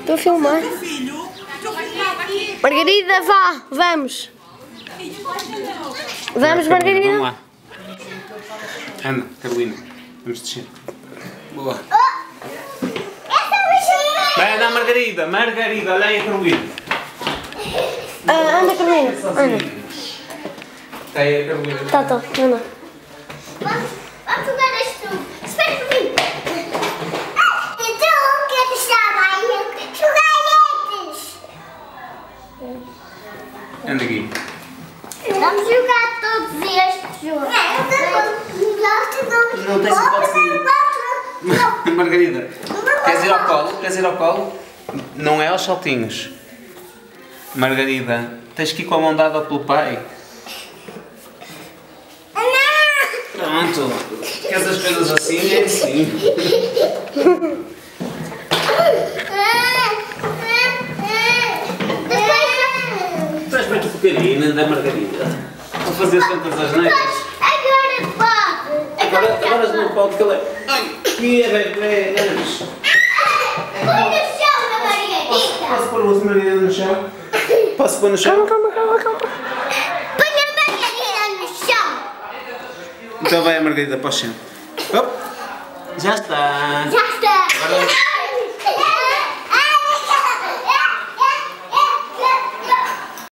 Estou a filmar. Margarida, vá, vamos. Vamos, Margarida. Vamos lá. Ana, Carolina, vamos descer. Boa. Vai andar, Margarida, Margarida, olha aí a Carolina. Ah, anda, Carolina, anda. Está aí a Carolina. Tá, tá, anda. Anda aqui. Vamos jogar todos estes jogos. Não tens hipótese Margarida, queres ir ao colo? Queres ir ao colo? Não é aos saltinhos. Margarida, tens que ir com a mão dada pelo pai. Pronto. Queres as coisas assim? É assim. Pequenina da Margarida. Vou fazer tantas asneiras. Agora pode. Agora, agora não pode que ele é. Ai, que é bebê. Vamos. Põe no chão Margarida. Posso pôr o Margarida no chão? Posso pôr no chão? Calma, calma, calma, calma. Põe a Margarida no chão. Então vai a Margarida para o chão. Op. Já está. Já está.